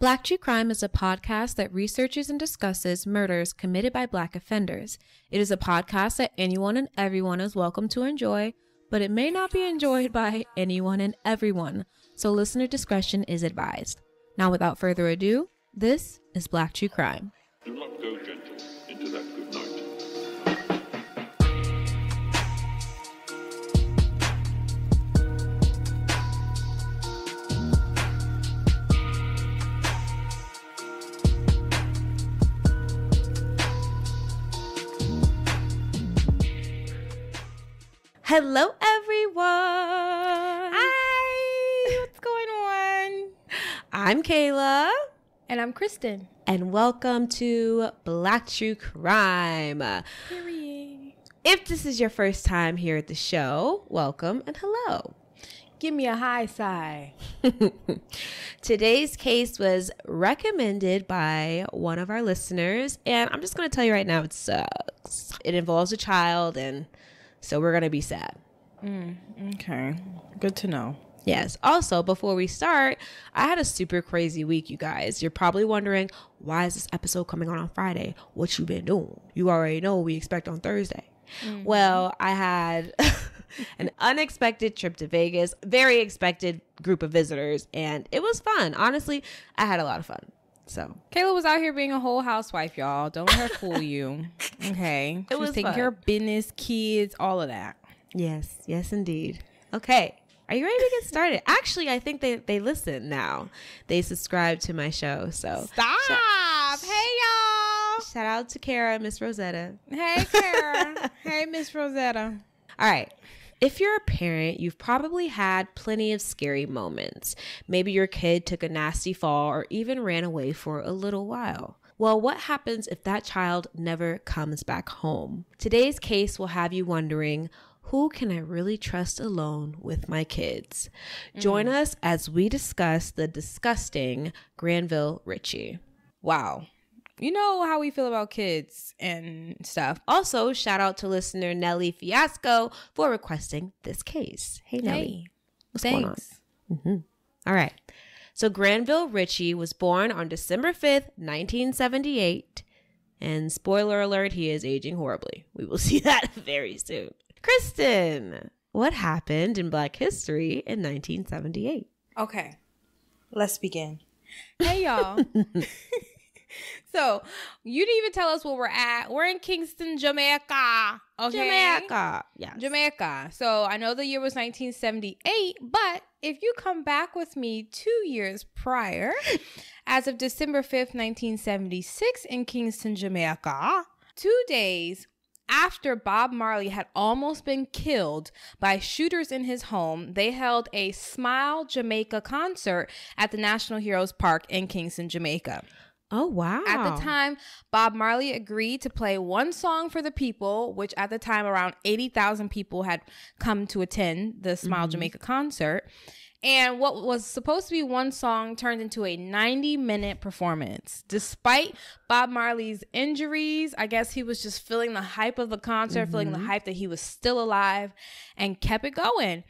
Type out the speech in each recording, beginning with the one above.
Black True Crime is a podcast that researches and discusses murders committed by Black offenders. It is a podcast that anyone and everyone is welcome to enjoy, but it may not be enjoyed by anyone and everyone, so listener discretion is advised. Now, without further ado, this is Black True Crime. Hello, everyone. Hi, what's going on? I'm Kayla, And I'm Kristen. and welcome to Black True Crime. Period. If this is your first time here at the show, welcome and hello. Give me a high sigh. Today's case was recommended by one of our listeners, and I'm just going to tell you right now it sucks. It involves a child, and so we're going to be sad. Mm, okay, good to know. Yes. Also, before we start, I had a super crazy week, you guys. You're probably wondering, why is this episode coming on on Friday? What you been doing? You already know what we expect on Thursday. Mm-hmm. Well, I had an unexpected trip to Vegas, very expected group of visitors, and it was fun. Honestly, I had a lot of fun. So, Kayla was out here being a whole housewife, y'all. Don't let her fool you. Okay, It she was was taking fun. care of business, kids, all of that. yes, yes, indeed. Okay. Are you ready to get started? Actually, I think they, they listen now. They subscribe to my show. So, Stop! Hey, y'all. shout out to Kara, Miss Rosetta. Hey, Kara. hey, Miss Rosetta. All right. If you're a parent, you've probably had plenty of scary moments. Maybe your kid took a nasty fall or even ran away for a little while. Well, what happens if that child never comes back home? Today's case will have you wondering who can I really trust alone with my kids? Join mm. us as we discuss the disgusting Granville Ritchie. Wow. You know how we feel about kids and stuff. Also, shout out to listener Neli Fiasco for requesting this case. Hey, Neli. Hey, What's going on? thanks. Mm-hmm. All right. So Granville Ritchie was born on December 5th, 1978. And spoiler alert, he is aging horribly. We will see that very soon. Kristen, what happened in Black history in 1978? Okay, let's begin. Hey, y'all. so, you didn't even tell us where we're at. We're in Kingston, Jamaica. Okay. Jamaica. Yeah. Jamaica. So, I know the year was 1978, but if you come back with me two years prior, as of December 5th, 1976, in Kingston, Jamaica, two days after Bob Marley had almost been killed by shooters in his home, they held a Smile Jamaica concert at the National Heroes Park in Kingston, Jamaica. Oh, wow. At the time, Bob Marley agreed to play one song for the people, which at the time around 80,000 people had come to attend the Smile mm-hmm. Jamaica concert. And what was supposed to be one song turned into a 90 minute performance. Despite Bob Marley's injuries, I guess he was just feeling the hype of the concert, feeling the mm-hmm. hype that he was still alive, and kept it going.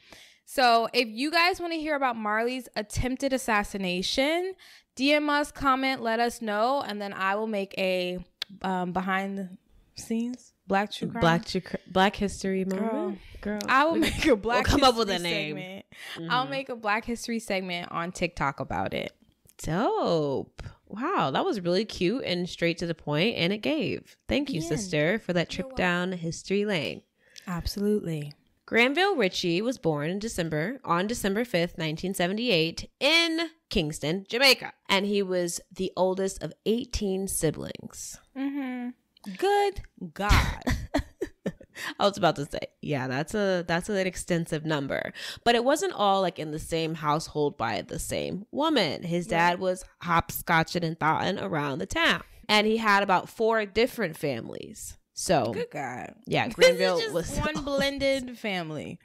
So, if you guys want to hear about Marley's attempted assassination, DM us, comment, let us know, and then I will make a um, behind the scenes Black True Crime. Black, Chi- Black History moment. Girl. I will make a Black come up with a History name. segment. I'll make a Black History segment on TikTok about it. Dope. Wow, that was really cute and straight to the point, and it gave. Thank you, end. sister, for that trip down history lane. Absolutely. Granville Ritchie was born in December on December 5th, 1978 in Kingston, Jamaica, and he was the oldest of 18 siblings. Mm-hmm. Good God. I was about to say, yeah, that's a that's an extensive number. But it wasn't all like in the same household by the same woman. His dad was hopscotching and thotting around the town. And he had about four different families. So Good God. yeah, just was one blended family.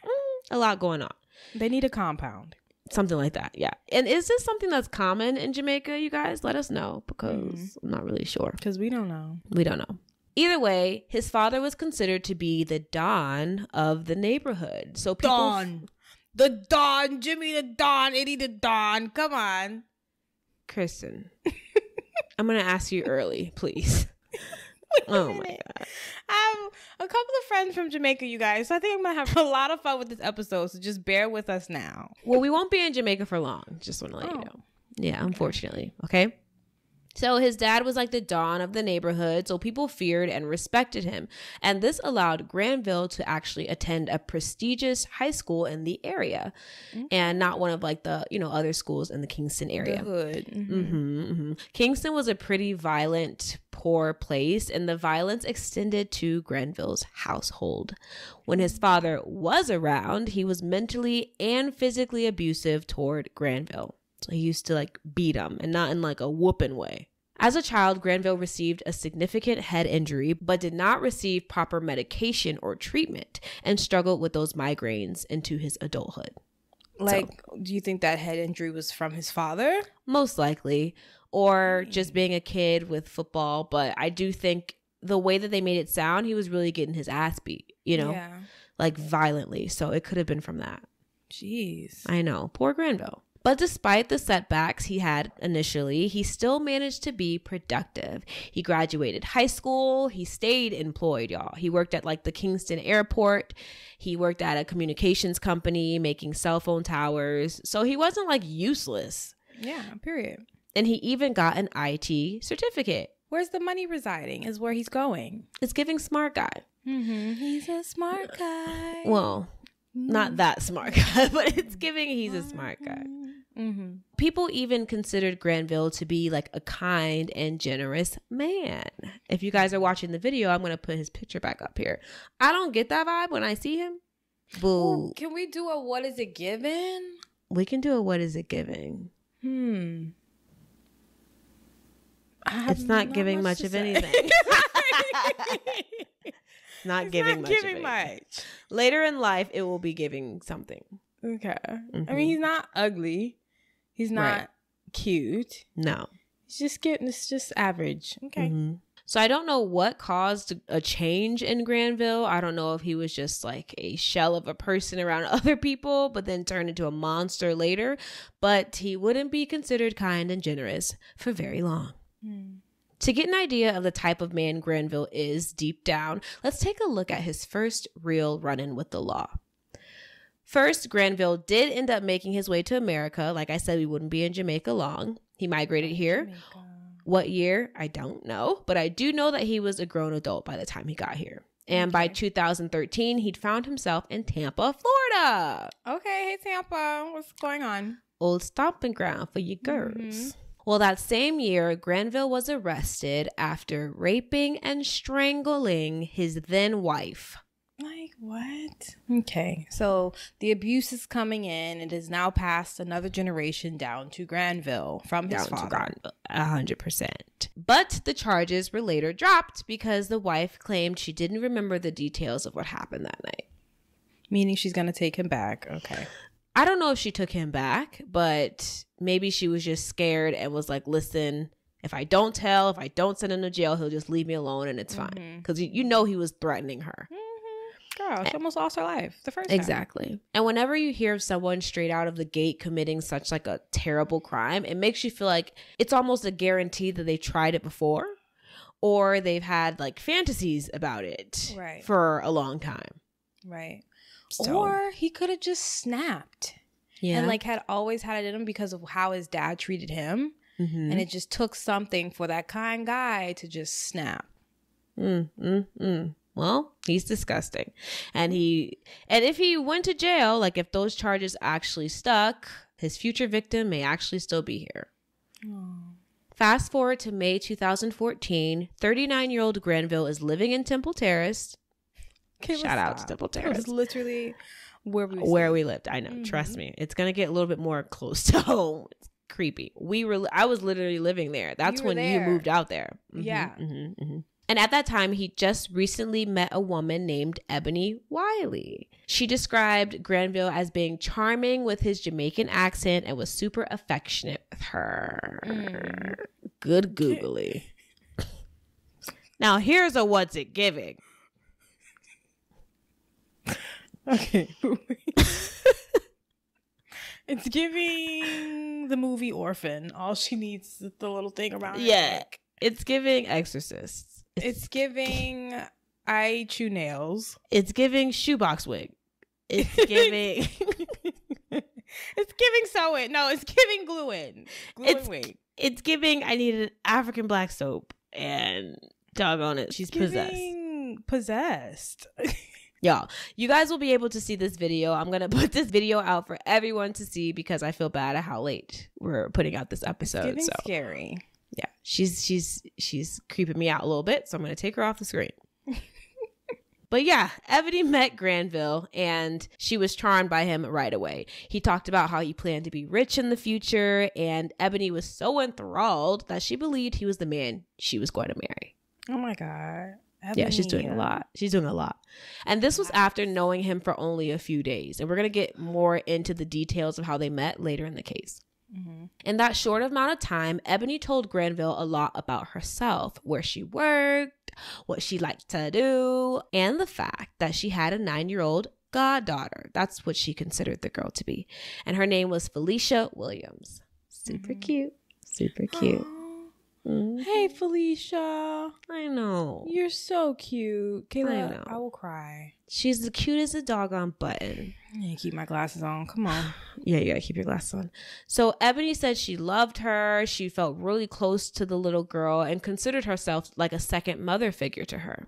a lot going on. They need a compound. Something like that, yeah. And is this something that's common in Jamaica, you guys? Let us know because mm. I'm not really sure. Because we don't know. We don't know. Either way, his father was considered to be the Don of the neighborhood. So people Don. The Don. Jimmy the Don. Eddie the Don. Come on. Kristen, I'm gonna ask you early, please. Oh my god. I have a couple of friends from Jamaica, you guys. So I think I'm gonna have a lot of fun with this episode. So just bear with us now. Well, we won't be in Jamaica for long. Just want to let you Oh. know. Yeah, unfortunately. Okay. So his dad was like the Don of the neighborhood, so people feared and respected him. And this allowed Granville to actually attend a prestigious high school in the area and not one of like the, you know, other schools in the Kingston area. The hood. Mhm. hmm hmm Kingston was a pretty violent, poor place, and the violence extended to Granville's household. When his father was around, he was mentally and physically abusive toward Granville. So he used to like beat him and not in like a whooping way. As a child, Granville received a significant head injury, but did not receive proper medication or treatment and struggled with those migraines into his adulthood. Like, do you think that head injury was from his father? most likely or just mm. being a kid with football but i do think the way that they made it sound he was really getting his ass beat you know Yeah. like violently so it could have been from that Jeez. i know poor granville but despite the setbacks he had initially, he still managed to be productive. He graduated high school. He stayed employed, y'all. He worked at like the Kingston airport. He worked at a communications company making cell phone towers. So he wasn't like useless. Yeah. Period. And he even got an IT certificate. Where's the money residing? Is where he's going. It's giving smart guy. Mm-hmm. He's a smart guy. Well, not that smart guy, but it's giving he's a smart guy. Mm-hmm. People even considered Granville to be like a kind and generous man. If you guys are watching the video, I'm going to put his picture back up here. I don't get that vibe when I see him. Boo. Can we do a what is it given? We can do a what is it giving? Hmm. It's not giving much to of anything. Not It's giving not much. giving of much. Later in life, it will be giving something. Okay. I Mhm. mean, he's not ugly. He's not Right. cute. No. He's just getting. It's just average. Okay. Mhm. So I don't know what caused a change in Granville. I don't know if he was just like a shell of a person around other people, but then turned into a monster later. But he wouldn't be considered kind and generous for very long. Hmm. To get an idea of the type of man Granville is deep down, let's take a look at his first real run in with the law. First, Granville did end up making his way to America. Like I said, we wouldn't be in Jamaica long. He migrated oh, here. What year? I don't know, but I do know that he was a grown adult by the time he got here. And by 2013, he'd found himself in Tampa, Florida. Okay. Hey Tampa, what's going on? Old stomping ground for you mm-hmm. girls. Well, that same year, Granville was arrested after raping and strangling his then wife. Like what? Okay. So the abuse is coming in. It has now passed another generation down to Granville from his down to father. Granville, a hundred percent. But the charges were later dropped because the wife claimed she didn't remember the details of what happened that night. Meaning she's gonna take him back. Okay. I don't know if she took him back, but maybe she was just scared and was like, listen, if I don't tell, if I don't send him to jail, he'll just leave me alone and it's fine. Mhm. Because you know he was threatening her. Girl, she almost lost her life the first time. Exactly. And whenever you hear of someone straight out of the gate committing such like a terrible crime, it makes you feel like it's almost a guarantee that they tried it before or they've had like fantasies about it Right. for a long time. Right. So, Or he could have just snapped yeah. and like had always had it in him because of how his dad treated him. Mhm. And it just took something for that kind guy to just snap. Mm, mm, mm. Well, he's disgusting. And he and if he went to jail, like if those charges actually stuck, his future victim may actually still be here. Fast forward to May 2014, 39-year-old Granville is living in Temple Terrace. Okay, Shout out to. Temple It Terrace. was literally where we Where we lived. I know, trust Mm-hmm. me. It's going to get a little bit more close to home. It's creepy. We were I was literally living there. That's were when there. you moved out there. Mhm, Yeah. mhm, mhm. And at that time, he just recently met a woman named Ebony Wiley. She described Granville as being charming with his Jamaican accent and was super affectionate with her. Mm. Good googly. now, here's a what's it giving. Okay. it's giving the movie Orphan. All she needs is the little thing around. her Yeah. It's giving Exorcist. It's giving I chew nails. It's giving shoebox wig. It's giving. it's giving sew in. No, it's giving glue in. Glue It's in wig. it's giving. I needed African black soap, and doggone it, she's possessed. Giving possessed. Y'all, you guys will be able to see this video. I'm gonna put this video out for everyone to see because I feel bad at how late we're putting out this episode. giving So scary. Yeah, she's she's she's creeping me out a little bit, so I'm gonna take her off the screen. But yeah, Ebony met Granville and she was charmed by him right away. He talked about how he planned to be rich in the future, and Ebony was so enthralled that she believed he was the man she was going to marry. Oh my god. Yeah, she's doing a lot. She's doing a lot. And this was after knowing him for only a few days. And we're going to get more into the details of how they met later in the case. Mhm. In that short amount of time, Ebony told Granville a lot about herself, where she worked, what she liked to do, and the fact that she had a nine year old goddaughter. That's what she considered the girl to be. And her name was Felicia Williams. Super Mhm. cute. Super cute. Mhm. Hey Felicia. I know. You're so cute. Kayla, know. I, will cry. She's the cutest a doggone button. I keep my glasses on. Come on. Yeah, you gotta keep your glasses on. So Ebony said she loved her. She felt really close to the little girl and considered herself like a second mother figure to her.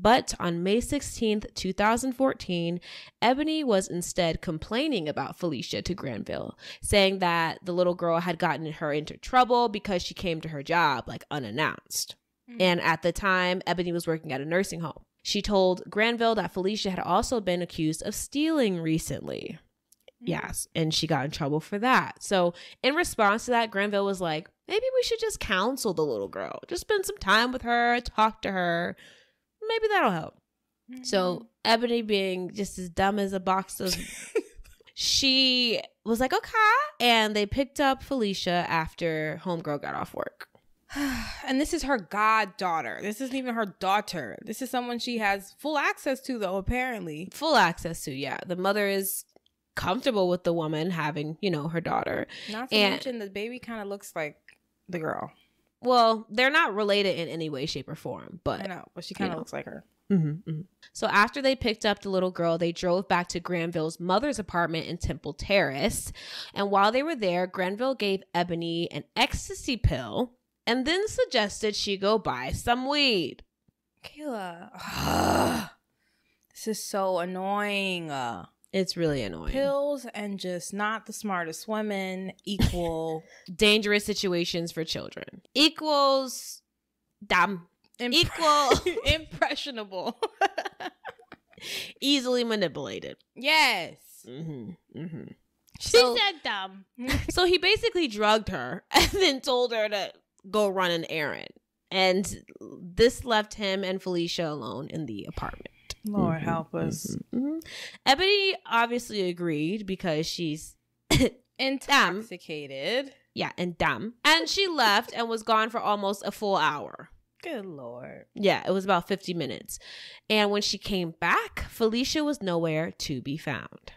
But on May 16th, 2014, Ebony was instead complaining about Felicia to Granville, saying that the little girl had gotten her into trouble because she came to her job like unannounced. Mm-hmm. And at the time, Ebony was working at a nursing home. She told Granville that Felicia had also been accused of stealing recently. Mm-hmm. Yes, and she got in trouble for that. So, in response to that, Granville was like, maybe we should just counsel the little girl. Just spend some time with her, talk to her. Maybe that'll help. So, mm-hmm. Ebony being just as dumb as a box of she was like, okay. And they picked up Felicia after Homegirl got off work. and this is her goddaughter. This isn't even her daughter. This is someone she has full access to, though, apparently. Full access to, yeah. The mother is comfortable with the woman having, you know, her daughter. Not to And- mention the baby kind of looks like the girl. Well, they're not related in any way, shape, or form, but I know, but she kind of looks like her. Mhm, mhm. So after they picked up the little girl, they drove back to Granville's mother's apartment in Temple Terrace. And while they were there, Granville gave Ebony an ecstasy pill and then suggested she go buy some weed. Kayla. this is so annoying. It's really annoying. pills and just not the smartest women equal Dangerous situations for children equals dumb, impre- Equal. impressionable. easily manipulated. yes. hmm hmm She So- said dumb. So he basically drugged her and then told her to go run an errand. And this left him and Felicia alone in the apartment. Lord help us. Mhm. Ebony obviously agreed because she's Intoxicated. yeah, and dumb. And she left and was gone for almost a full hour. Good lord. Yeah, it was about 50 minutes. And when she came back, Felicia was nowhere to be found.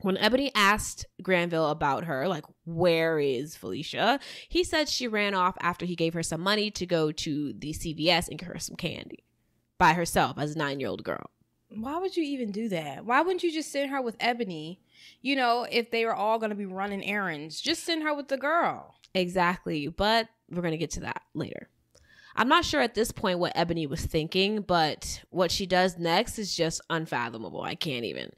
When Ebony asked Granville about her, like, where is Felicia? He said she ran off after he gave her some money to go to the CVS and get her some candy by herself as a nine year old girl. Why would you even do that? Why wouldn't you just send her with Ebony? You know, if they were all going to be running errands, just send her with the girl. Exactly. But we're going to get to that later. I'm not sure at this point what Ebony was thinking, but what she does next is just unfathomable. I can't even.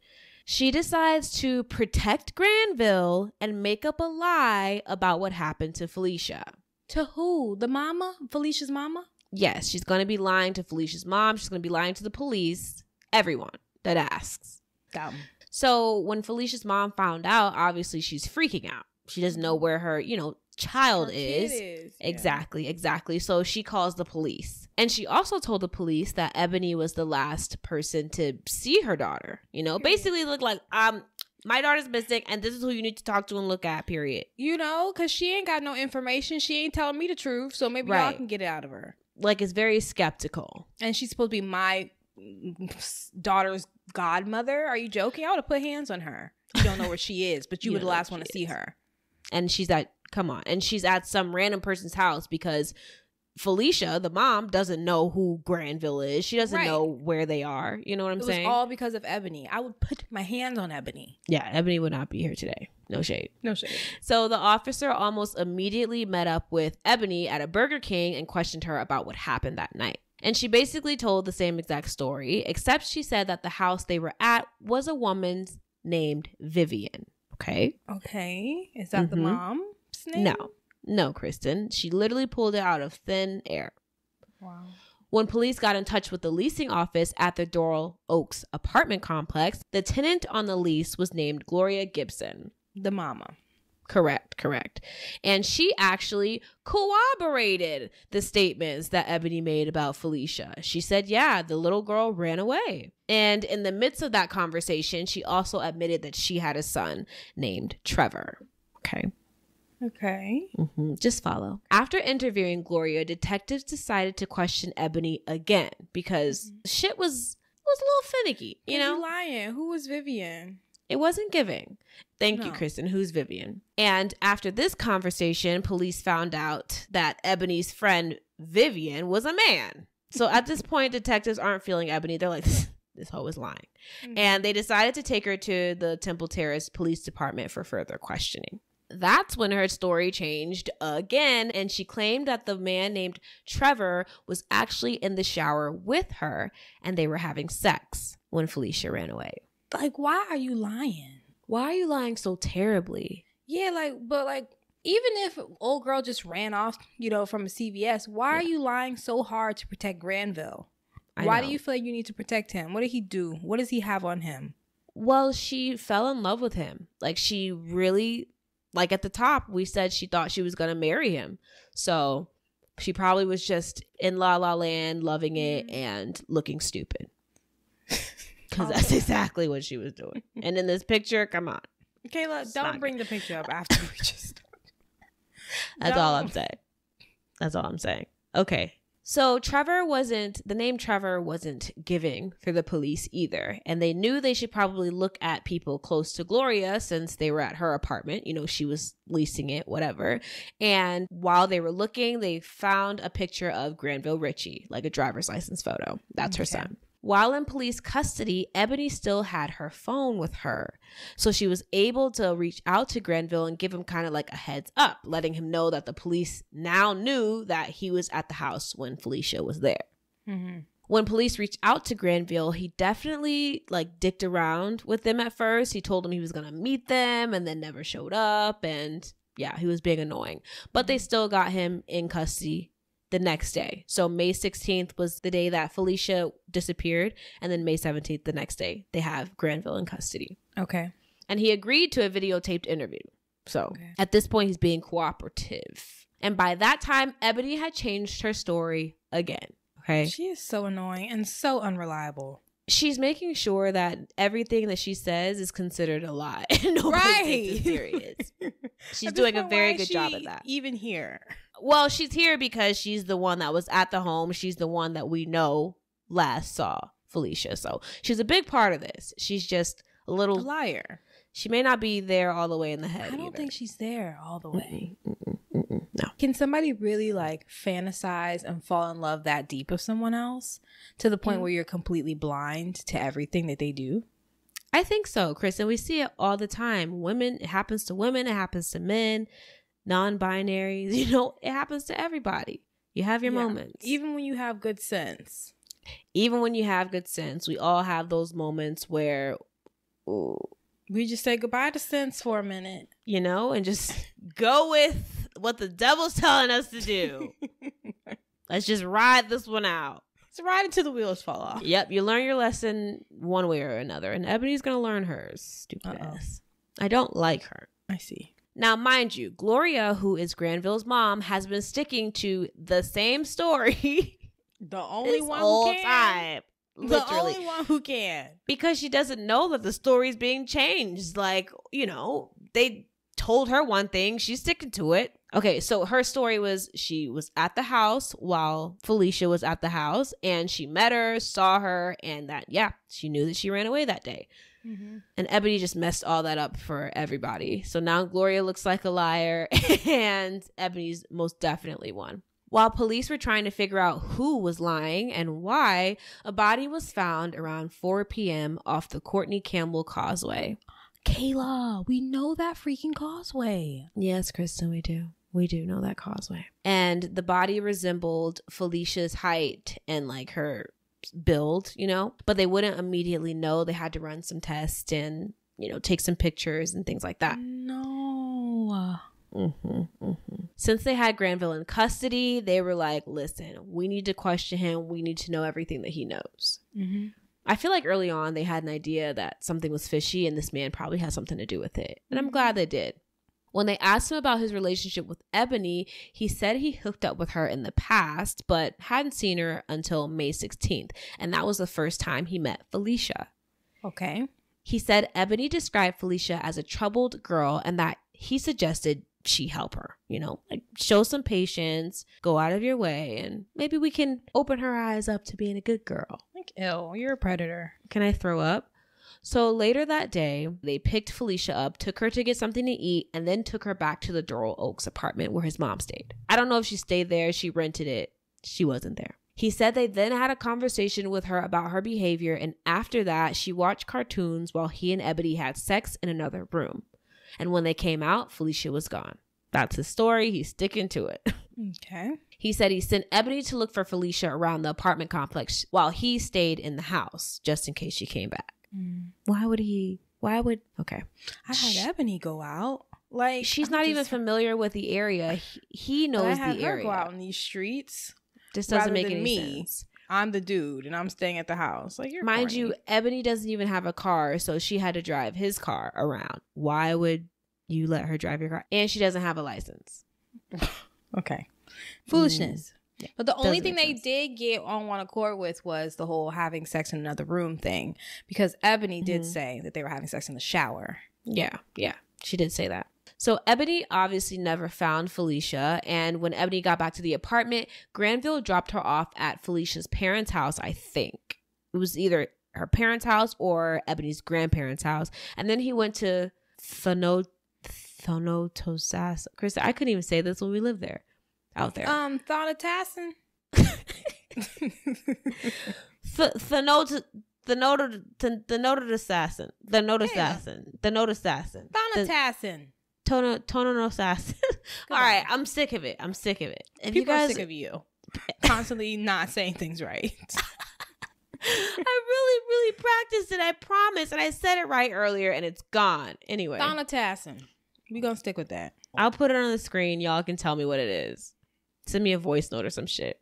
She decides to protect Granville and make up a lie about what happened to Felicia. To who? The mama? Felicia's mama? Yes, she's going to be lying to Felicia's mom. She's going to be lying to the police, everyone that asks. Dumb. So when Felicia's mom found out, obviously she's freaking out. She doesn't know where her, you know, child Her is. is, yeah. Exactly, exactly. So she calls the police. And she also told the police that Ebony was the last person to see her daughter. You know, basically look like, um, my daughter's missing and this is who you need to talk to and look at, period. You know, because she ain't got no information. She ain't telling me the truth. So maybe y'all Right. can get it out of her. Like is very skeptical. And she's supposed to be my daughter's godmother. Are you joking? I would have put hands on her. You don't know where she is, but you, You were the last one to see her. and she's at come on, and she's at some random person's house because Felicia, the mom, doesn't know who Granville is. She doesn't Right. know where they are. You know what I'm it was saying? all because of Ebony. I would put my hands on Ebony. yeah, Ebony would not be here today. No shade. No shade. So the officer almost immediately met up with Ebony at a Burger King and questioned her about what happened that night. And she basically told the same exact story, except she said that the house they were at was a woman's named Vivian. Okay. Okay. Is that the Mhm. mom's name? No, no, Kristen. She literally pulled it out of thin air. Wow. When police got in touch with the leasing office at the Doral Oaks apartment complex, the tenant on the lease was named Gloria Gibson. The mama. Correct, correct. And she actually corroborated the statements that Ebony made about Felicia. She said, yeah, the little girl ran away. And in the midst of that conversation, she also admitted that she had a son named Trevor. Okay. Okay. Mhm, Just follow. After interviewing Gloria, detectives decided to question Ebony again because shit was was a little finicky. You know, lying. Who was Vivian? it wasn't giving. Thank you, Kristen. Who's Vivian? And after this conversation, police found out that Ebony's friend Vivian was a man. So at this point, detectives aren't feeling Ebony. They're like, this hoe is lying. Mm. And they decided to take her to the Temple Terrace Police Department for further questioning. That's when her story changed again, and she claimed that the man named Trevor was actually in the shower with her and they were having sex when Felicia ran away. Like, why are you lying? Why are you lying so terribly? Yeah, like, but like, even if old girl just ran off, you know, from a CVS, why are you lying so hard to protect Granville? I why know. do you feel like you need to protect him? What did he do? What does he have on him? Well, she fell in love with him. Like she really like at the top we said she thought she was going to marry him. So she probably was just in la la land loving it mm-hmm. and looking stupid. Cuz that's exactly what she was doing. And in this picture, come on. Kayla, It's don't good. bring the picture up after we just. That's all I'm saying. That's all I'm saying. Okay. So Trevor wasn't the name Trevor wasn't giving for the police either. And they knew they should probably look at people close to Gloria since they were at her apartment. You know, she was leasing it, whatever. And while they were looking, they found a picture of Granville Ritchie, like a driver's license photo. That's her son. While in police custody, Ebony still had her phone with her. So she was able to reach out to Granville and give him kind of like a heads up, letting him know that the police now knew that he was at the house when Felicia was there. Mm-hmm. When police reached out to Granville, he definitely like dicked around with them at first. He told them he was going to meet them and then never showed up and yeah, he was being annoying. But they still got him in custody the next day. So May 16th was the day that Felicia disappeared and then May 17th the next day they have Granville in custody Okay. and he agreed to a videotaped interview. So Okay. at this point, he's being cooperative. And by that time, Ebony had changed her story again. Okay. She is so annoying and so unreliable. She's making sure that everything that she says is considered a lie. and Nobody takes it serious. She's doing a very good job at that. Even here. Well, she's here because she's the one that was at the home. She's the one that we know last saw Felicia. So she's a big part of this. She's just a A little. liar. She may not be there all the way in the head. I don't either. think she's there all the way. Mm-mm, mm-mm, mm-mm. No. Can somebody really like fantasize and fall in love that deep with someone else to the point Mm. where you're completely blind to everything that they do? I think so, Chris. And we see it all the time. Women, it happens to women, it happens to men, non binaries, you know, it happens to everybody. You have your Yeah. moments. Even when you have good sense. Even when you have good sense, we all have those moments where, ooh, We just say goodbye to sense for a minute. you know, and just go with what the devil's telling us to do. Let's just ride this one out. It's right until the wheels fall off. Yep, you learn your lesson one way or another. And Ebony's going to learn hers. Stupid Uh-oh. ass. I don't like her. I see. Now, mind you, Gloria, who is Granville's mom, has been sticking to the same story The only one whole who can. time. The only one who can. because she doesn't know that the story is being changed. Like, you know, they told her one thing, she's sticking to it. Okay, so her story was she was at the house while Felicia was at the house and she met her, saw her, and that, yeah, she knew that she ran away that day. Mm-hmm. And Ebony just messed all that up for everybody. So now Gloria looks like a liar and Ebony's most definitely one. While police were trying to figure out who was lying and why, a body was found around 4 p.m. off the Courtney Campbell Causeway. Kayla, we know that freaking causeway. Yes, Kristen, we do. We do know that causeway. And the body resembled Felicia's height and like her build, you know, but they wouldn't immediately know. They had to run some tests and, you know, take some pictures and things like that. No. hmm hmm Since they had Granville in custody, they were like, listen, we need to question him. We need to know everything that he knows. Mm-hmm. I feel like early on they had an idea that something was fishy and this man probably has something to do with it. And I'm glad they did. When they asked him about his relationship with Ebony, he said he hooked up with her in the past, but hadn't seen her until May 16th. And that was the first time he met Felicia. Okay. He said Ebony described Felicia as a troubled girl and that he suggested she help her, you know, like show some patience, go out of your way, and maybe we can open her eyes up to being a good girl. Like, ew, you're a predator. Can I throw up? So later that day, they picked Felicia up, took her to get something to eat, and then took her back to the Doral Oaks apartment where his mom stayed. I don't know if she stayed there, she rented it. She wasn't there. He said they then had a conversation with her about her behavior, and after that, she watched cartoons while he and Ebony had sex in another room. And when they came out, Felicia was gone. That's his story. He's sticking to it. Okay. He said he sent Ebony to look for Felicia around the apartment complex while he stayed in the house just in case she came back. Mm. Why would he? Why would? Okay. I had Ebony go out. Like She's I'm not even familiar with the area. He, he knows the her area. go out in these streets. This doesn't make any me. sense. I'm the dude, and I'm staying at the house. Like you're Mind corny. you, Ebony doesn't even have a car, so she had to drive his car around. Why would you let her drive your car? And she doesn't have a license. Okay. Foolishness. But the only thing they did get on one accord with was the whole having sex in another room thing. Because Ebony did Mhm. say that they were having sex in the shower. Yeah, yeah, she did say that. So Ebony obviously never found Felicia, and when Ebony got back to the apartment, Granville dropped her off at Felicia's parents' house. I think it was either her parents' house or Ebony's grandparents' house, and then he went to Thono Thonotosas. Chris, I couldn't even say this when we lived there, out there. Um, Thonatassin. Th- Thonot. The noted, the noted assassin, the noted assassin, the noted assassin, the Thonatassin. Tono Tono no sass. All right, I'm sick of it. I'm sick of it. If People you guys, are sick of you. Constantly not saying things right. I really, really practiced it. I promise, and I said it right earlier, and it's gone. Anyway, Thonatassin. We gonna stick with that. I'll put it on the screen. Y'all can tell me what it is. Send me a voice note or some shit.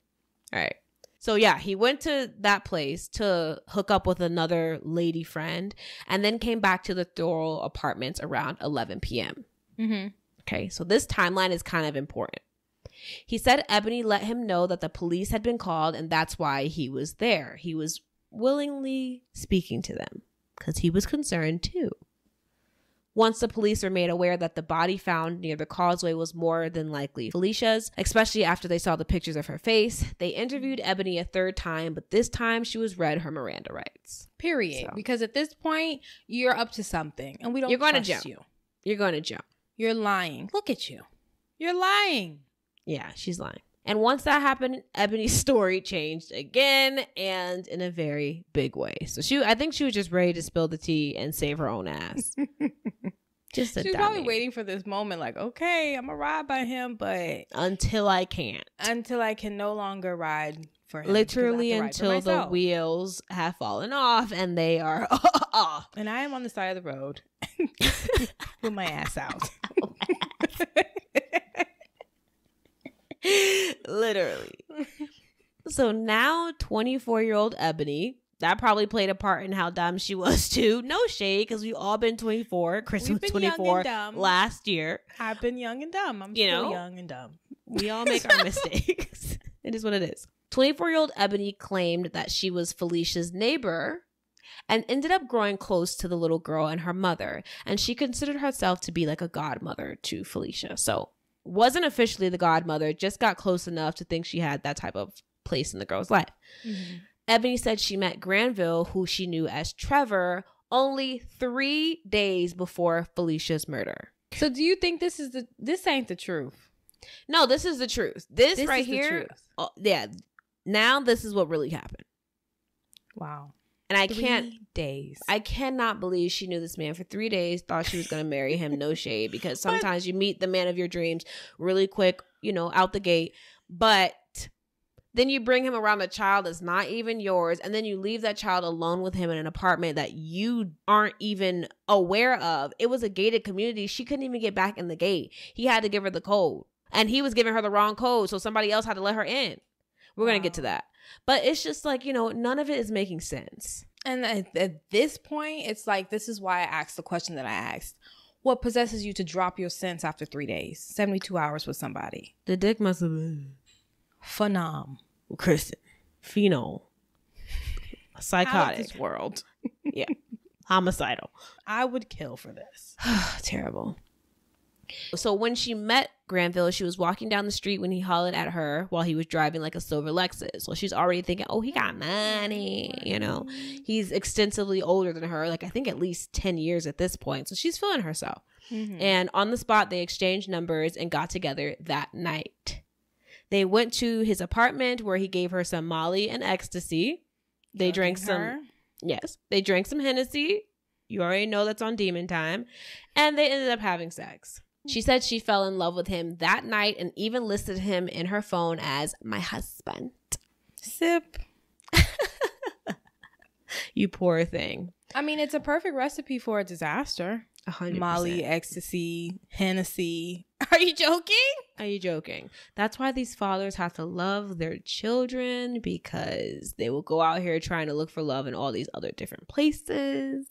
All right. So yeah, he went to that place to hook up with another lady friend, and then came back to the Doral apartments around 11 p.m. Mm-hmm. Okay, so this timeline is kind of important. He said Ebony let him know that the police had been called and that's why he was there. He was willingly speaking to them because he was concerned too. Once the police were made aware that the body found near the causeway was more than likely Felicia's, especially after they saw the pictures of her face, they interviewed Ebony a third time, but this time she was read her Miranda rights. Period. So. Because at this point, you're up to something, and we don't. You're going to jail. You. You're going to jail. You're lying. Look at you. You're lying. Yeah, she's lying. And once that happened, Ebony's story changed again and in a very big way. So she I think she was just ready to spill the tea and save her own ass. just a She's probably dummy. waiting for this moment, like, okay, I'm gonna ride by him, but until I can't. until I can no longer ride for him, Literally have for until the wheels have fallen off and they are off. and I am on the side of the road with my ass out. Literally. so now 24 year old Ebony, that probably played a part in how dumb she was too. No shade, because we've all been 24. Chris was been young and 24 last year. I've been young and dumb. I'm You still know? young and dumb. We all make our mistakes. It is what it is. 24 year old Ebony claimed that she was Felicia's neighbor and ended up growing close to the little girl and her mother. And she considered herself to be like a godmother to Felicia. So wasn't officially the godmother, just got close enough to think she had that type of place in the girl's life. Mm-hmm. Ebony said she met Granville, who she knew as Trevor, only three days before Felicia's murder. So do you think this is the this ain't the truth? No, this is the truth. This, This right is the here, truth. oh, yeah. Now this is what really happened, Wow. And I Three can't. days. I cannot believe she knew this man for three days, thought she was going to marry him. No shade, because sometimes you meet the man of your dreams really quick, you know, out the gate. But then you bring him around a child that's not even yours, and then you leave that child alone with him in an apartment that you aren't even aware of. It was a gated community. She couldn't even get back in the gate. He had to give her the code, and he was giving her the wrong code, so somebody else had to let her in. We're going to get to that. But it's just like, you know, none of it is making sense. And at, at this point, it's like this is why I asked the question that I asked. What possesses you to drop your sense after three days, seventy-two hours with somebody? The dick must have been. Phenom. Kristen, phenol, psychotic, world. yeah, homicidal, I would kill for this. terrible. So when she met Granville, she was walking down the street when he hollered at her while he was driving like a silver Lexus. So she's already thinking, "Oh, he got money," you know. He's extensively older than her, like I think at least ten years at this point. So she's feeling herself. Mm-hmm. And on the spot, they exchanged numbers and got together that night. They went to his apartment where he gave her some Molly and ecstasy. They drank some. her. Yes, they drank some Hennessy. You already know that's on demon time. And they ended up having sex. She said she fell in love with him that night and even listed him in her phone as my husband. Sip. You poor thing. I mean, it's a perfect recipe for a disaster. A hundred Molly, ecstasy, Hennessy. Are you joking? Are you joking? That's why these fathers have to love their children because they will go out here trying to look for love in all these other different places.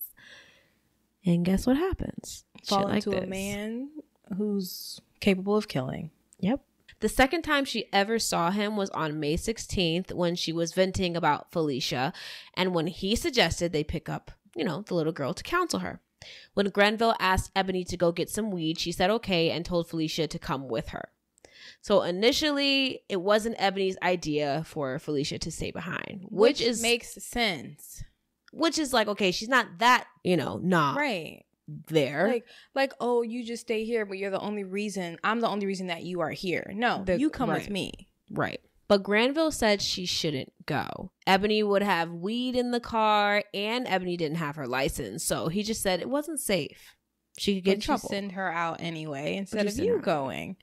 And guess what happens? Fall Shit like into a man who's capable of killing. Yep. The second time she ever saw him was on May 16th when she was venting about Felicia and when he suggested they pick up, you know, the little girl to counsel her. When Granville asked Ebony to go get some weed, she said okay and told Felicia to come with her. So initially, it wasn't Ebony's idea for Felicia to stay behind, which, is makes sense. which is like okay, she's not that, you know, not Right. There. Like like oh you just stay here but you're the only reason I'm the only reason that you are here. No, The- you come with me. Right. But Granville said she shouldn't go. Ebony would have weed in the car, and Ebony didn't have her license. So he just said it wasn't safe. She could get in But you trouble. send her out anyway instead of you her out. going.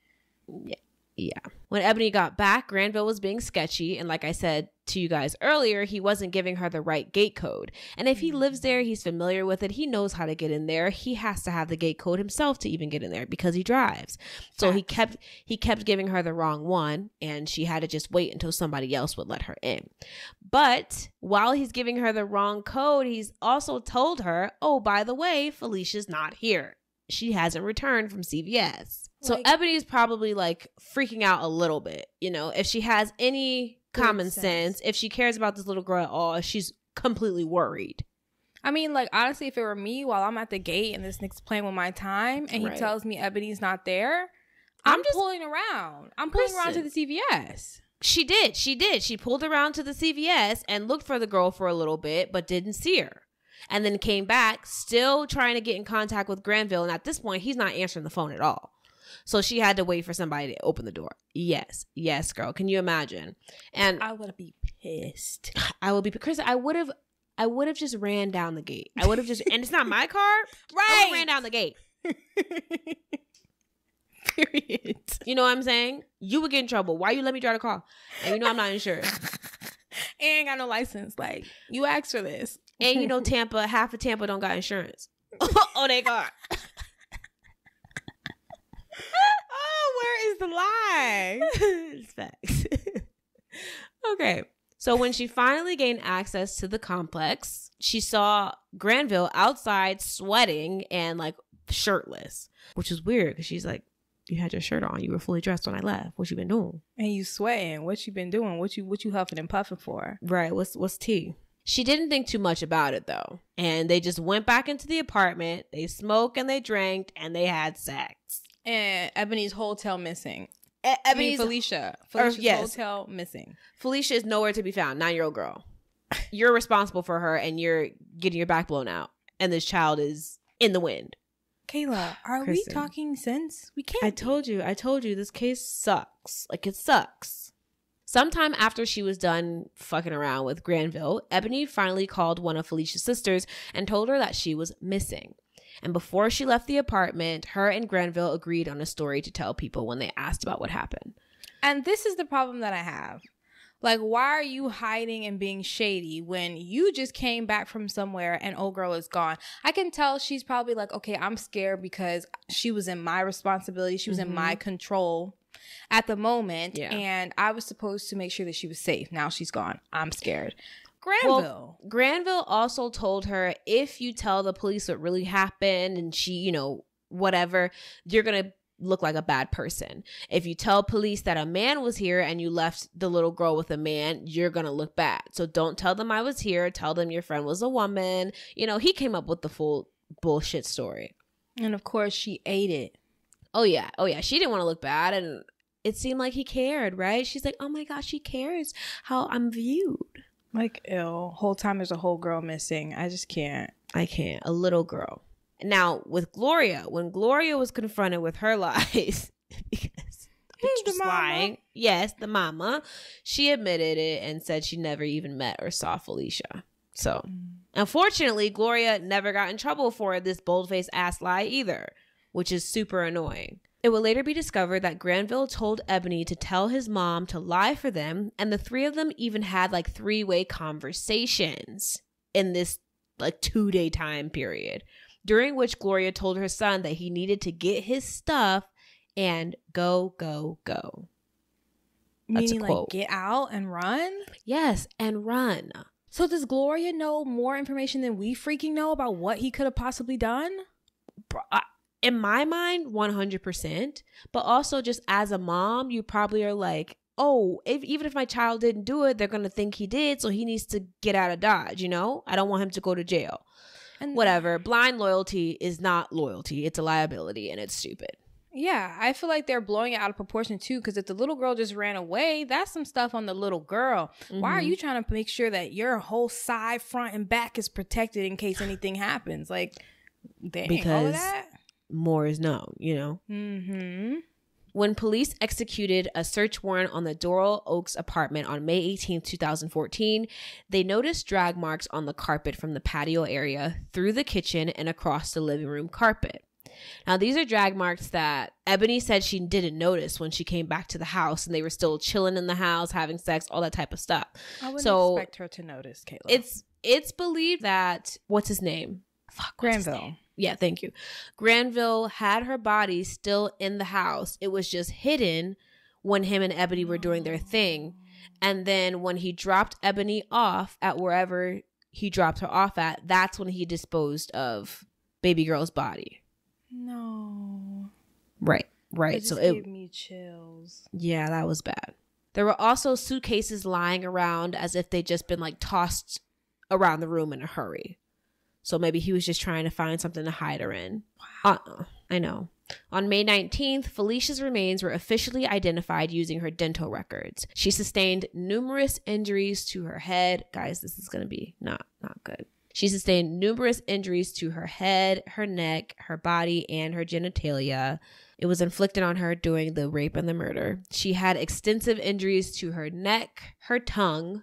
Yeah. When Ebony got back, Granville was being sketchy. And like I said to you guys earlier, he wasn't giving her the right gate code. And if he mm-hmm. lives there, he's familiar with it. He knows how to get in there. He has to have the gate code himself to even get in there because he drives. So he kept he kept giving her the wrong one and she had to just wait until somebody else would let her in. But while he's giving her the wrong code, he's also told her, "Oh, by the way, Felicia's not here. She hasn't returned from CVS." So Like- Ebony's probably like freaking out a little bit, you know, if she has any common sense. sense, if she cares about this little girl at all, she's completely worried. I mean, like honestly, if it were me while I'm at the gate and this nigga's playing with my time and he Right. tells me Ebony's not there, I'm I'm, just- pulling around. I'm pulling around to the CVS. She did. She did. She pulled around to the CVS and looked for the girl for a little bit, but didn't see her. And then came back, still trying to get in contact with Granville. And at this point, he's not answering the phone at all. So she had to wait for somebody to open the door. Yes, yes, girl. Can you imagine? And I would be pissed. I would be, Chris. I would have, I would have just ran down the gate. I would have just, and it's not my car. I ran down the gate. Period. You know what I'm saying? You would get in trouble. Why you let me drive the car? And you know I'm not insured. And ain't got no license. Like you asked for this. And you know Tampa, half of Tampa don't got insurance. oh, they got. Oh, where is the lie? it's facts. okay. So when she finally gained access to the complex, she saw Granville outside sweating and like shirtless, which is weird because she's like, "You had your shirt on. You were fully dressed when I left. What you been doing?" And you sweating. What you been doing? What you what you huffing and puffing for? Right. What's what's tea? She didn't think too much about it though, and they just went back into the apartment. They smoked and they drank and they had sex. and Ebony's hotel missing. E- I mean, Felicia. Er, Felicia's yes. hotel missing. Felicia is nowhere to be found. Nine year old girl. You're responsible for her, and you're getting your back blown out, and this child is in the wind. Kayla, are Kristen. we talking sense? We can't. I told you, I told you, this case sucks. Like it sucks. Sometime after she was done fucking around with Granville, Ebony finally called one of Felicia's sisters and told her that she was missing. And before she left the apartment, her and Granville agreed on a story to tell people when they asked about what happened. And this is the problem that I have. Like, why are you hiding and being shady when you just came back from somewhere and old girl is gone? I can tell she's probably like, okay, I'm scared because she was in my responsibility, she was in my mm-hmm. control at the moment, Yeah. and I was supposed to make sure that she was safe. Now she's gone. I'm scared. Well, Granville. Granville also told her if you tell the police what really happened and she, you know, whatever, you're going to look like a bad person. If you tell police that a man was here and you left the little girl with a man, you're going to look bad. So don't tell them I was here. Tell them your friend was a woman. You know, he came up with the full bullshit story. and of course, she ate it. Oh, yeah. Oh, yeah. She didn't want to look bad. And it seemed like he cared, right? She's like, oh my gosh, he cares how I'm viewed. Like, ill. Whole time there's a whole girl missing. I just can't. I can't. A little girl. Now with Gloria, when Gloria was confronted with her lies, because the the was mama? lying. Yes, the mama. She admitted it and said she never even met or saw Felicia. So, mm. unfortunately, Gloria never got in trouble for this bold-faced ass lie either, which is super annoying. It would later be discovered that Granville told Ebony to tell his mom to lie for them, and the three of them even had like three-way conversations in this like two-day time period, during which Gloria told her son that he needed to get his stuff and go, go, go. That's a Meaning, quote. like, get out and run? Yes, and run. So does Gloria know more information than we freaking know about what he could have possibly done? I- In my mind, 100%. But also, just as a mom, you probably are like, oh, if, even if my child didn't do it, they're going to think he did. So he needs to get out of Dodge, you know? I don't want him to go to jail. And Whatever. Blind loyalty is not loyalty, it's a liability and it's stupid. Yeah, I feel like they're blowing it out of proportion too. Because if the little girl just ran away, that's some stuff on the little girl. Why are Mhm. you trying to make sure that your whole side, front, and back is protected in case anything happens? Like, dang, all Because- of that. More is known, you know? Mm-hmm. When police executed a search warrant on the Doral Oaks apartment on May 18, 2014, they noticed drag marks on the carpet from the patio area through the kitchen and across the living room carpet. Now, these are drag marks that Ebony said she didn't notice when she came back to the house and they were still chilling in the house, having sex, all that type of stuff. I wouldn't So, expect her to notice, Kayla. It's it's believed that what's his name? Fuck, Granville. Yeah, thank you. Granville had her body still in the house. It was just hidden when him and Ebony were doing their thing. And then when he dropped Ebony off at wherever he dropped her off at, that's when he disposed of baby girl's body. No. Right. Right. So it gave me chills. Yeah, that was bad. There were also suitcases lying around as if they'd just been like tossed around the room in a hurry. So maybe he was just trying to find something to hide her in. Uh-uh. I know. On May 19th, Felicia's remains were officially identified using her dental records. She sustained numerous injuries to her head. Guys, this is going to be not not good. She sustained numerous injuries to her head, her neck, her body, and her genitalia. It was inflicted on her during the rape and the murder. She had extensive injuries to her neck, her tongue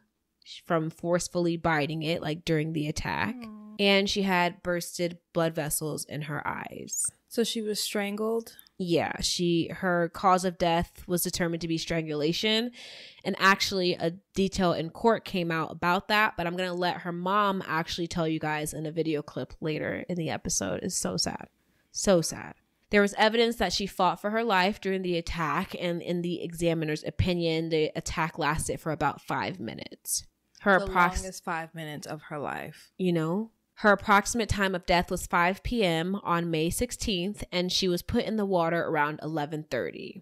from forcefully biting it, like during the attack, and she had bursted blood vessels in her eyes. So she was strangled. Yeah, she her cause of death was determined to be strangulation, and actually a detail in court came out about that. But I'm gonna let her mom actually tell you guys in a video clip later in the episode. It's so sad, so sad. There was evidence that she fought for her life during the attack, and in the examiner's opinion, the attack lasted for about five minutes. Her the approx- longest five minutes of her life. you know her approximate time of death was 5 p.m on may 16th and she was put in the water around 11.30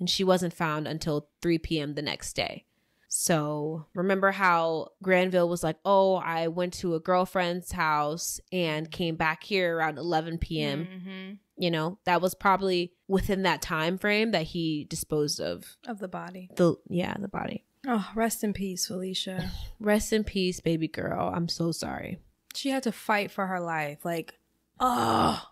and she wasn't found until 3 p.m the next day so remember how granville was like oh i went to a girlfriend's house and came back here around 11 p.m Mhm. You know, that was probably within that time frame that he disposed of Of the body. the yeah, the body. Oh, rest in peace, Felicia. Rest in peace, baby girl. I'm so sorry. She had to fight for her life. Like, oh,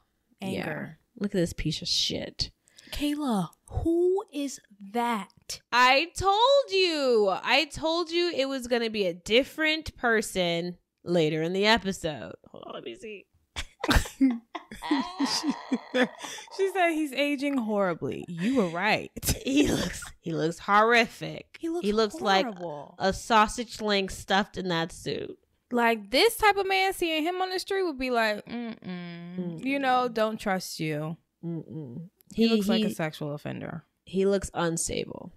anger. Look at this piece of shit. Kayla, who is that? I told you. I told you it was going to be a different person later in the episode. Hold on, let me see. she said he's aging horribly. You were right. He looks he looks horrific. He looks he looks like horrible. a sausage link stuffed in that suit. Like this type of man seeing him on the street would be like, Mm-mm. you know, don't trust you. Mm-mm. He, He looks like a sexual offender. he looks unstable,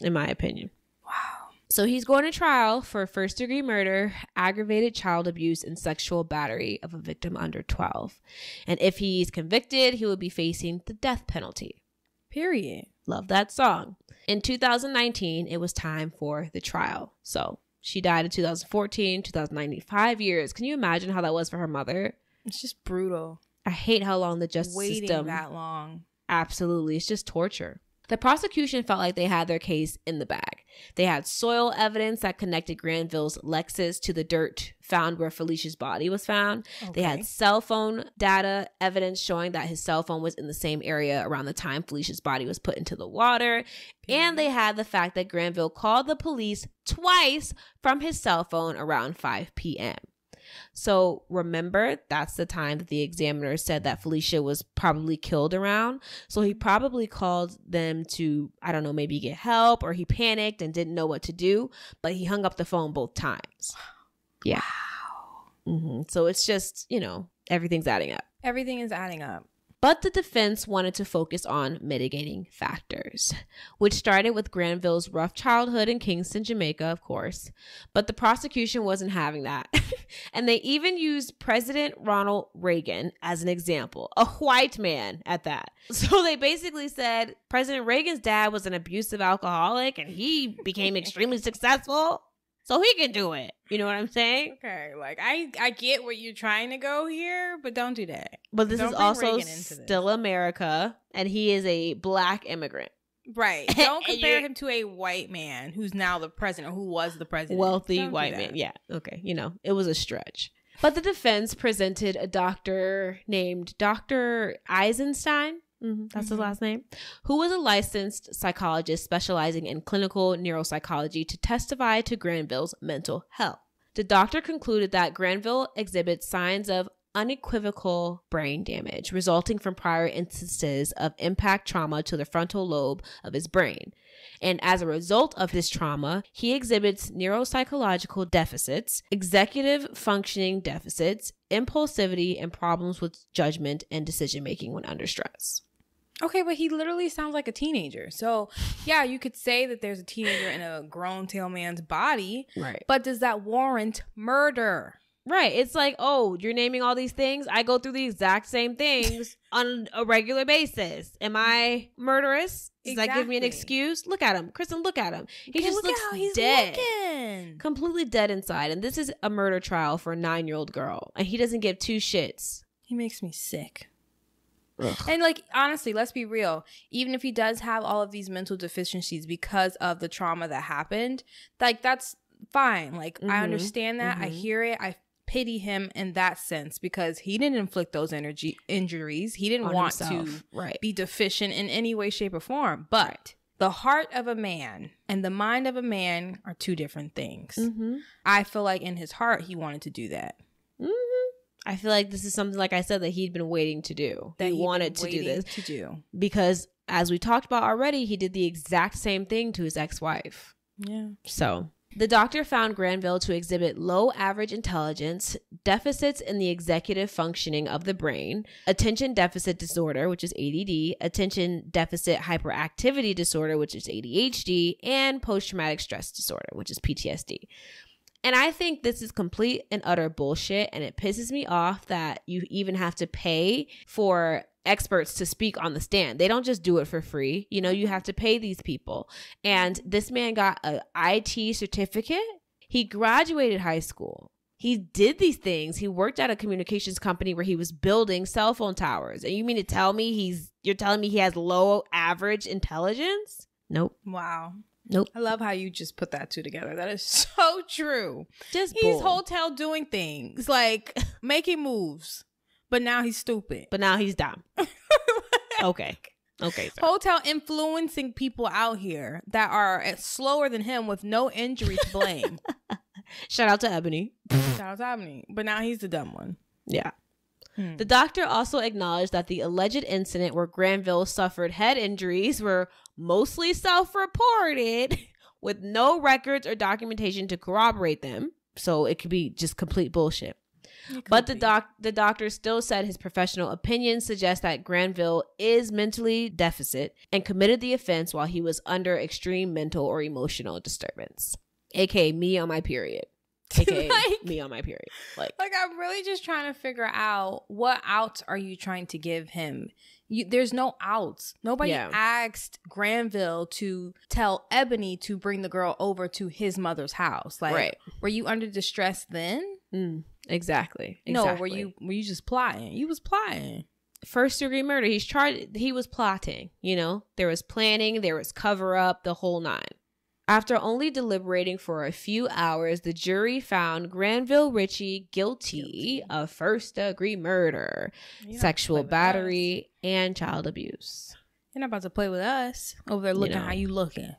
in my opinion. Wow. So he's going to trial for first degree murder, aggravated child abuse, and sexual battery of a victim under 12. And if he's convicted, he will be facing the death penalty. Period. Love that song. In 2019, it was time for the trial. So she died in 2014, 2019, five years. Can you imagine how that was for her mother? It's just brutal. I hate how long the justice Waiting system. that long. Absolutely. It's just torture. The prosecution felt like they had their case in the bag. They had soil evidence that connected Granville's Lexus to the dirt found where Felicia's body was found. They had cell phone data evidence showing that his cell phone was in the same area around the time Felicia's body was put into the water. And they had the fact that Granville called the police twice from his cell phone around 5 p.m. So remember, that's the time that the examiner said that Felicia was probably killed around. So he probably called them to, I don't know, maybe get help or he panicked and didn't know what to do, but he hung up the phone both times. Yeah. hmm So it's just, you know, everything's adding up. Everything is adding up. But the defense wanted to focus on mitigating factors, which started with Granville's rough childhood in Kingston, Jamaica, of course. But the prosecution wasn't having that. and they even used President Ronald Reagan as an example, a white man at that. So they basically said President Reagan's dad was an abusive alcoholic and he became extremely successful. So he can do it. You know what I'm saying? Okay, like I I get what you're trying to go here, but don't do that. But this Don't is also into this. still America, and he is a black immigrant. Right. Don't compare him to a white man who's now the president or who was the president. wealthy Don't white man. Yeah. Okay. You know, it was a stretch. But the defense presented a doctor named Dr. Eisenstein. Mhm, that's his Mhm. last name. Who was a licensed psychologist specializing in clinical neuropsychology to testify to Granville's mental health. The doctor concluded that Granville exhibits signs of unequivocal brain damage resulting from prior instances of impact trauma to the frontal lobe of his brain. And as a result of this trauma, he exhibits neuropsychological deficits, executive functioning deficits, impulsivity, and problems with judgment and decision making when under stress. Okay, but he literally sounds like a teenager. So, yeah, you could say that there's a teenager in a grown tail man's body, Right. but does that warrant murder? Right. It's like, oh, you're naming all these things. I go through the exact same things on a regular basis. Am I murderous? Does that give me an excuse? Look at him. Kristen, look at him. He Okay, just look looks at how he's dead. looking. Completely dead inside. And this is a murder trial for a nine year old girl. And he doesn't give two shits. He makes me sick. And like honestly, let's be real. Even if he does have all of these mental deficiencies because of the trauma that happened, like that's fine. Like I Mhm, understand that. I mhm. hear it. I pity him in that sense because he didn't inflict those energy injuries. He didn't on want himself. to Right. be deficient in any way, shape, or form. But the heart of a man and the mind of a man are two different things. Mm-hmm. I feel like in his heart he wanted to do that. I feel like this is something, like I said, that he'd been waiting to do. That he wanted to do this To do. because, as we talked about already, he did the exact same thing to his ex wife. Yeah. So, the doctor found Granville to exhibit low average intelligence, deficits in the executive functioning of the brain, attention deficit disorder, which is ADD, attention deficit hyperactivity disorder, which is ADHD, and post traumatic stress disorder, which is PTSD. And I think this is complete and utter bullshit. And it pisses me off that you even have to pay for experts to speak on the stand. They don't just do it for free. You know, you have to pay these people. And this man got a IT certificate. He graduated high school. he did these things. He worked at a communications company where he was building cell phone towers. And you mean to tell me he's you're telling me he has low average intelligence? Nope. Wow. Nope. I love how you just put that two together. That is so true. Just He's bull. hotel doing things like making moves, but now he's stupid. but now he's dumb. okay. Okay. sir. Hotel influencing people out here that are slower than him with no injury to blame. Shout out to Ebony. Shout out to Omni. But now he's the dumb one. Yeah. Hmm. The doctor also acknowledged that the alleged incident where Granville suffered head injuries were mostly self reported with no records or documentation to corroborate them. So it could be just complete bullshit. But the doc the doctor still said his professional opinion suggests that Granville is mentally deficit and committed the offense while he was under extreme mental or emotional disturbance. AKA me on my period. AKA Like- me on my period. Like Like I'm really just trying to figure out what outs are you trying to give him? You, there's no outs. Nobody Yeah. asked Granville to tell Ebony to bring the girl over to his mother's house. Like, Right. were you under distress then? mm, exactly. No, were you were you just plotting? You was plotting. first degree murder. He's charged. He was plotting. You know, there was planning, there was cover up, the whole nine. After only deliberating for a few hours, the jury found Granville Ritchie guilty, of first degree murder, sexual battery, and child abuse. us. You're not about to play with us over there looking know. how you looking.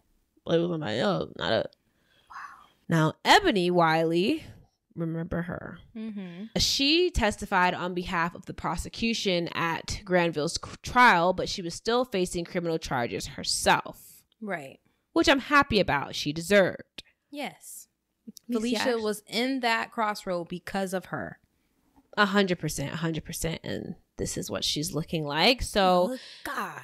Play with somebody else, not a. Now, Ebony Wiley, remember her. Mm-hmm. She testified on behalf of the prosecution at Granville's trial, but she was still facing criminal charges herself, Right. Which I'm happy about. She deserved. Yes. Felicia was in that crossroad because of her. A hundred percent, a hundred percent, and this is what she's looking like. So God.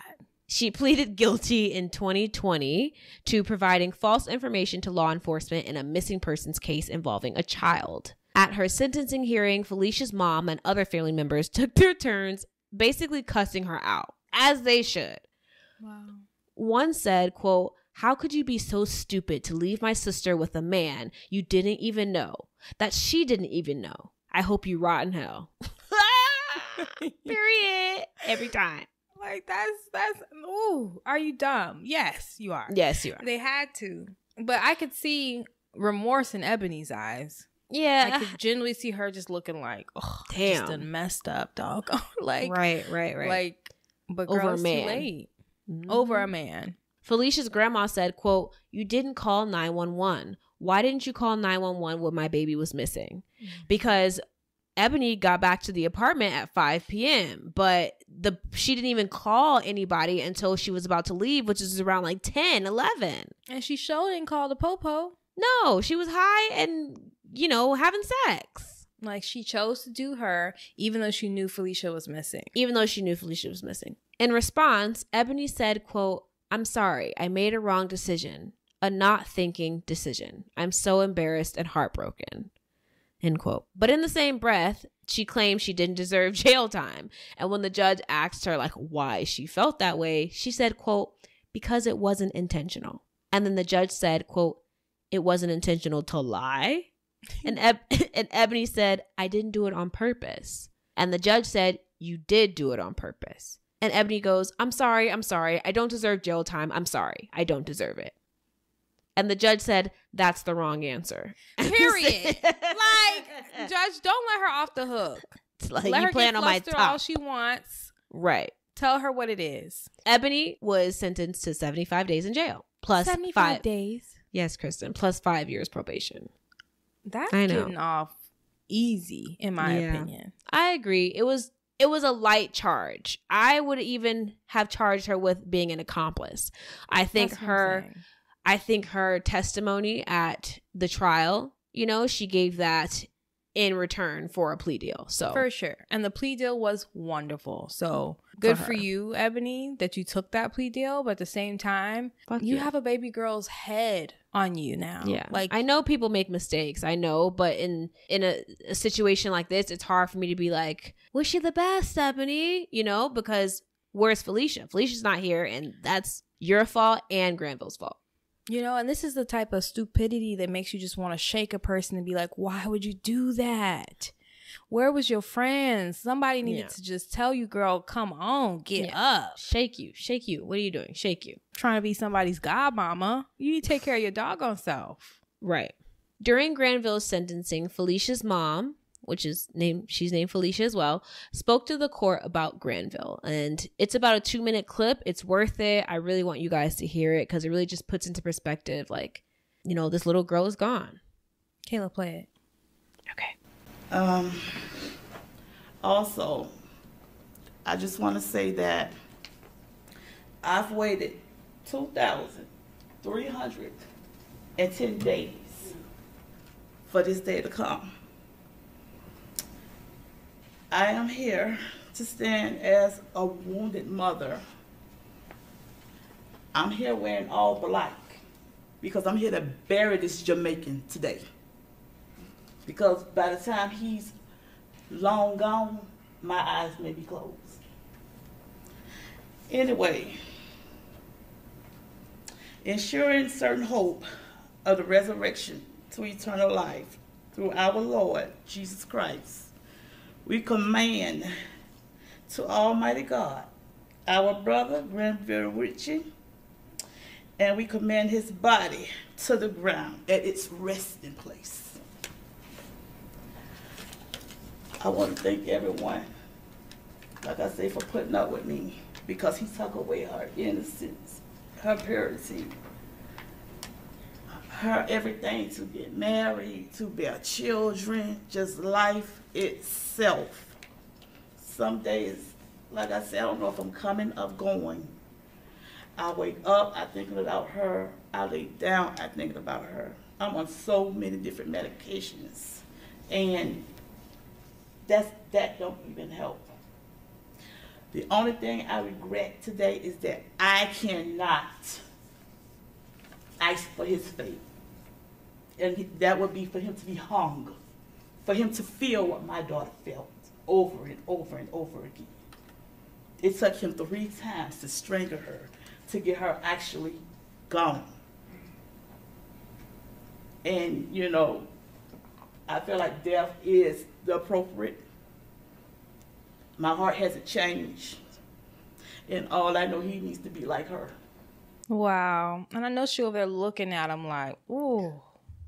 she pleaded guilty in 2020 to providing false information to law enforcement in a missing persons case involving a child. At her sentencing hearing, Felicia's mom and other family members took their turns basically cussing her out, as they should. Wow. One said, quote, How could you be so stupid to leave my sister with a man you didn't even know, that she didn't even know? I hope you rot in hell. Period. Every time. Like that's that's ooh, are you dumb? Yes, you are. Yes, you are. They had to. But I could see remorse in Ebony's eyes. Yeah. I could genuinely see her just looking like, oh, Damn. just done messed up, dog. like, right, right, right. like, but Over a girl, man. too late. Mhm. Over a man. Felicia's grandma said, quote, You didn't call 911. Why didn't you call 911 when my baby was missing? Mm. Because Ebony got back to the apartment at 5 p.m., but the she didn't even call anybody until she was about to leave, which is around like 10, 11. And she showed and called the popo. No, she was high and, you know, having sex, Like she chose to do her, even though she knew Felicia was missing. even though she knew Felicia was missing. In response, Ebony said, quote, I'm sorry, I made a wrong decision, a not thinking decision. I'm so embarrassed and heartbroken. End quote. But in the same breath, she claimed she didn't deserve jail time. And when the judge asked her like why she felt that way, she said, quote, because it wasn't intentional. And then the judge said, quote, it wasn't intentional to lie. And, Eb- and Ebony said, I didn't do it on purpose. And the judge said, You did do it on purpose. And Ebony goes, I'm sorry, I'm sorry. I don't deserve jail time. I'm sorry. I don't deserve it. And the judge said, That's the wrong answer. Period. like, Judge, don't let her off the hook. like let you her plan get on my flustered all top. she wants. right. Tell her what it is. Ebony was sentenced to 75 days in jail. Plus 75 five. days. Yes, Kristen. Plus five years probation. That's I know. getting off easy, in my Yeah. opinion. I agree. It was it was a light charge. I would even have charged her with being an accomplice. I think That's her. I think her testimony at the trial, you know, she gave that in return for a plea deal. So For sure. And the plea deal was wonderful. So mm-hmm. good for, her. you, Ebony, that you took that plea deal. But at the same time, Fuck you yeah. have a baby girl's head on you now. yeah, Like, I know people make mistakes. I know, but in in a, a situation like this, it's hard for me to be like, "Wish you the best, Ebony," you know, because where's Felicia? Felicia's not here, and that's your fault and Granville's fault. You know, and this is the type of stupidity that makes you just want to shake a person and be like, why would you do that? Where was your friends? Somebody needed Yeah. to just tell you, girl, come on, get Yeah. up. Shake you, shake you. What are you doing? Shake you. Trying to be somebody's godmama. You need to take care of your doggone self. Right. During Granville's sentencing, Felicia's mom, which is named she's named Felicia as well, spoke to the court about Granville. And it's about a two minute clip. It's worth it. I really want you guys to hear it because it really just puts into perspective like, you know, this little girl is gone. Kayla, play it. Okay. Um, also, I just want to say that I've waited 2,310 days for this day to come. I am here to stand as a wounded mother. I'm here wearing all black because I'm here to bury this Jamaican today because by the time he's long gone, my eyes may be closed. Anyway, ensuring certain hope of the resurrection to eternal life through our Lord Jesus Christ, we command to Almighty God, our brother Granville Ritchie, and we command his body to the ground at its resting place. I want to thank everyone, like I say, for putting up with me because he took away her innocence, her purity, her everything to get married, to bear children, just life itself. Some days, like I said, I don't know if I'm coming or going. I wake up, I thinking about her. I lay down, I thinking about her. I'm on so many different medications, and that's that don't even help. The only thing I regret today is that I cannot ask for his fate, and that would be for him to be hung, for him to feel what my daughter felt over and over and over again. It took him three times to strangle her to get her actually gone. And, you know, I feel like death is the appropriate. My heart hasn't changed. And all I know, he needs to be like her. Wow. And I know she over there looking at him like, ooh.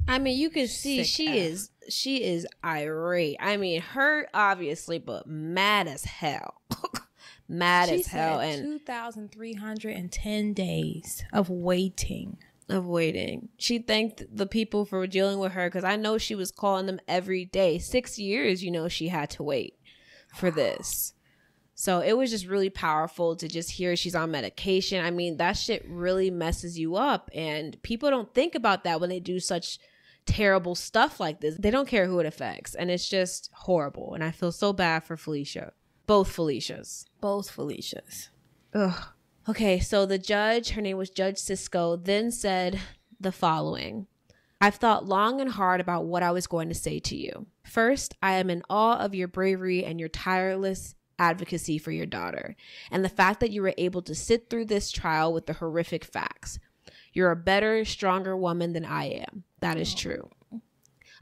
I mean, you can see Sick she ass. is she is irate. I mean, hurt obviously, but mad as hell. mad She as hell said and 2,310 days of waiting. of waiting. She thanked the people for dealing with her because I know she was calling them every day. Six years, you know, she had to wait for this. So it was just really powerful to just hear she's on medication. I mean, that shit really messes you up. And people don't think about that when they do such terrible stuff like this. They don't care who it affects. And it's just horrible. And I feel so bad for Felicia. Both Felicias. Both Felicias. Ugh. Okay, so the judge, her name was Judge Sisco, then said the following I've thought long and hard about what I was going to say to you. First, I am in awe of your bravery and your tireless advocacy for your daughter, and the fact that you were able to sit through this trial with the horrific facts. You're a better, stronger woman than I am. That is oh. true.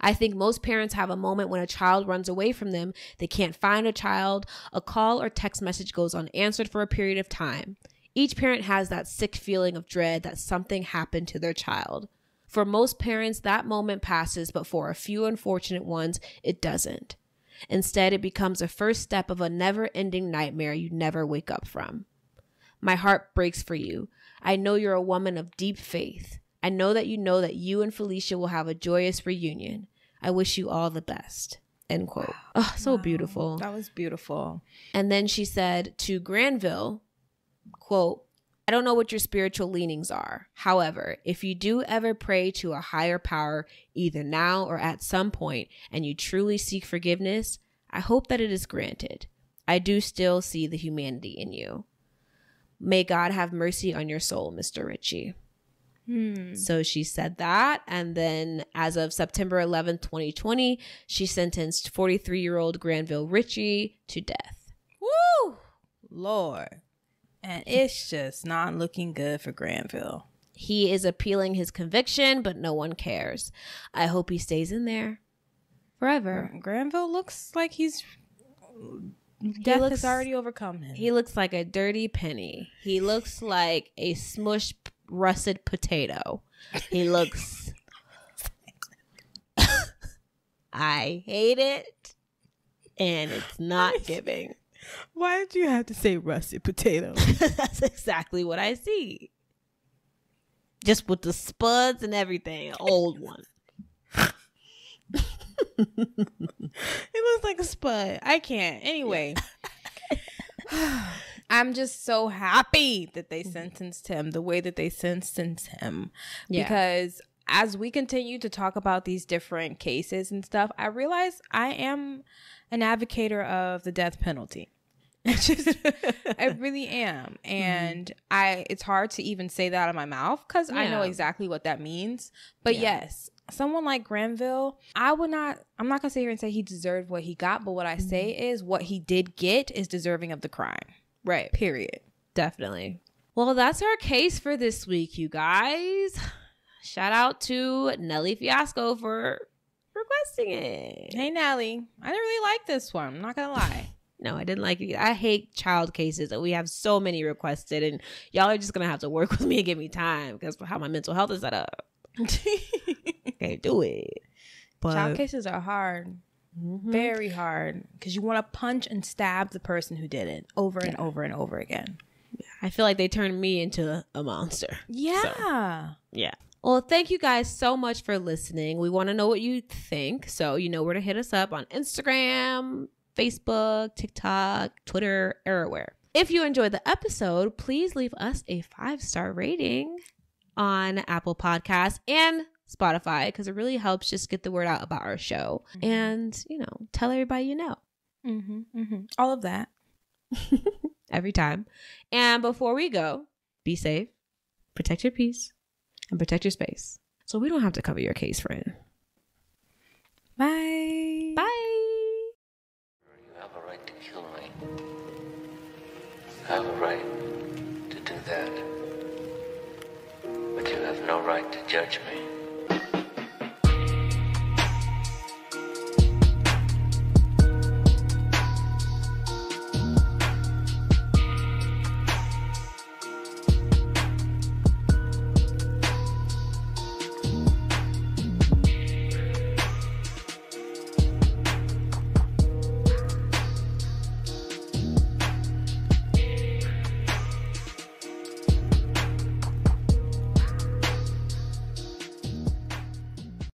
I think most parents have a moment when a child runs away from them, they can't find a child, a call or text message goes unanswered for a period of time. Each parent has that sick feeling of dread that something happened to their child. For most parents, that moment passes, but for a few unfortunate ones, it doesn't. Instead, it becomes a first step of a never ending nightmare you never wake up from. My heart breaks for you. I know you're a woman of deep faith. I know that you know that you and Felicia will have a joyous reunion. I wish you all the best. End quote. Oh, so beautiful. That was beautiful. And then she said to Granville, quote, I don't know what your spiritual leanings are. However, if you do ever pray to a higher power, either now or at some point, and you truly seek forgiveness, I hope that it is granted. I do still see the humanity in you. May God have mercy on your soul, Mr. Ritchie. Hmm. So she said that. And then as of September 11th, 2020, she sentenced 43 year old Granville Ritchie to death. Woo! Lord. And it's just not looking good for Granville. He is appealing his conviction, but no one cares. I hope he stays in there forever. Granville looks like he's death looks- has already overcome him. He looks like a dirty penny. He looks like a smushed rusted potato. He looks. I hate it, and it's not giving. Why did you have to say rusted potato? That's exactly what I see. Just with the spuds and everything, an old one. It looks like a spud. I can't. Anyway. I'm just so happy that they sentenced him the way that they sentenced him. Yeah. Because as we continue to talk about these different cases and stuff, I realize I am an advocator of the death penalty. I just I really am. Mm-hmm. And I it's hard to even say that out of my mouth cuz I know exactly what that means. But Yeah. yes, someone like Granville, I would not I'm not going to sit here and say he deserved what he got, but what I say mm-hmm. is what he did get is deserving of the crime. Right. Period. Definitely. Well, that's our case for this week, you guys. Shout out to Neli Fiasco for requesting it. Hey Nelly, I didn't really like this one. I'm not going to lie. No, I didn't like it. I hate child cases that we have so many requested, and y'all are just gonna have to work with me and give me time because how my mental health is set up. Can't do it. But Child cases are hard. Mhm. Very hard because you want to punch and stab the person who did it over and over and over again. I feel like they turned me into a monster. Yeah. Yeah. Well, thank you guys so much for listening. We want to know what you think. So, you know where to hit us up on Instagram, Facebook, TikTok, Twitter, everywhere. If you enjoyed the episode, please leave us a five star rating on Apple Podcasts and Spotify because it really helps just get the word out about our show and, you know, tell everybody you know Mm-hmm, mm-hmm. All of that. every time. And before we go, be safe, protect your peace, and protect your space so we don't have to cover your case, friend. Bye. Bye. You have a right to kill me. You have a right to do that. But you have no right to judge me.